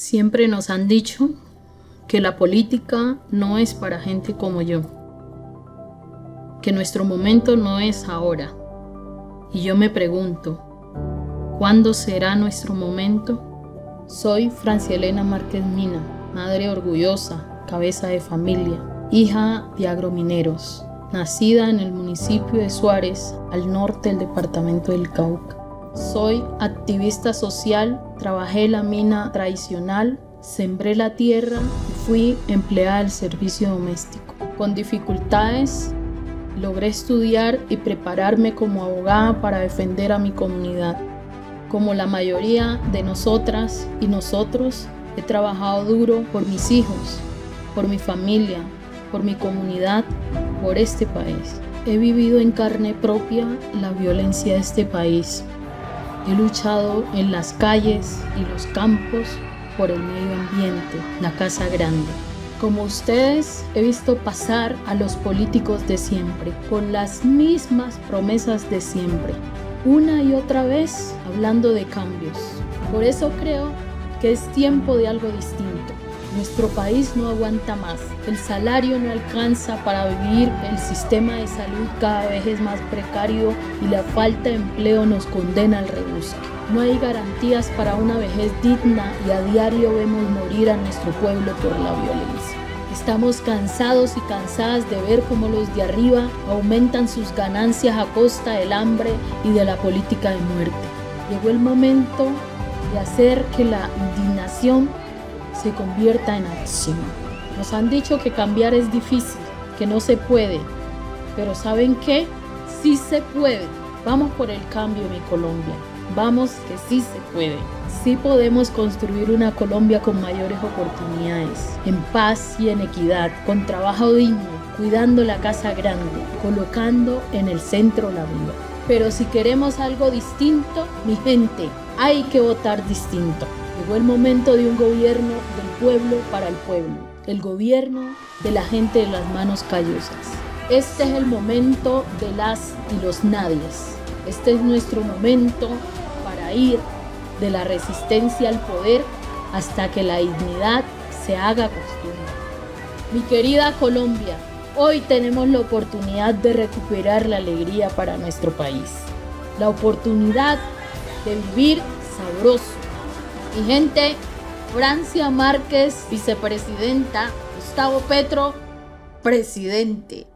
Siempre nos han dicho que la política no es para gente como yo, que nuestro momento no es ahora. Y yo me pregunto, ¿cuándo será nuestro momento? Soy Francia Elena Márquez Mina, madre orgullosa, cabeza de familia, hija de agromineros, nacida en el municipio de Suárez, al norte del departamento del Cauca. Soy activista social, trabajé la mina tradicional, sembré la tierra y fui empleada del servicio doméstico. Con dificultades, logré estudiar y prepararme como abogada para defender a mi comunidad. Como la mayoría de nosotras y nosotros, he trabajado duro por mis hijos, por mi familia, por mi comunidad, por este país. He vivido en carne propia la violencia de este país He luchado en las calles y los campos por el medio ambiente, la casa grande. Como ustedes, he visto pasar a los políticos de siempre, con las mismas promesas de siempre, una y otra vez hablando de cambios. Por eso creo que es tiempo de algo distinto. Nuestro país no aguanta más. El salario no alcanza para vivir, el sistema de salud cada vez es más precario y la falta de empleo nos condena al rebusque. No hay garantías para una vejez digna y a diario vemos morir a nuestro pueblo por la violencia. Estamos cansados y cansadas de ver cómo los de arriba aumentan sus ganancias a costa del hambre y de la política de muerte. Llegó el momento de hacer que la indignación se convierta en acción. Nos han dicho que cambiar es difícil, que no se puede, pero ¿saben qué? Sí se puede. Vamos por el cambio, mi Colombia. Vamos que sí se puede. Sí podemos construir una Colombia con mayores oportunidades, en paz y en equidad, con trabajo digno, cuidando la casa grande, colocando en el centro la vida. Pero si queremos algo distinto, mi gente, hay que votar distinto. Llegó el momento de un gobierno del pueblo para el pueblo, el gobierno de la gente de las manos callosas. Este es el momento de las y los nadies. Este es nuestro momento para ir de la resistencia al poder hasta que la dignidad se haga costumbre. Mi querida Colombia, hoy tenemos la oportunidad de recuperar la alegría para nuestro país. La oportunidad de vivir sabroso mi gente, Francia Márquez, vicepresidenta, Gustavo Petro, presidente.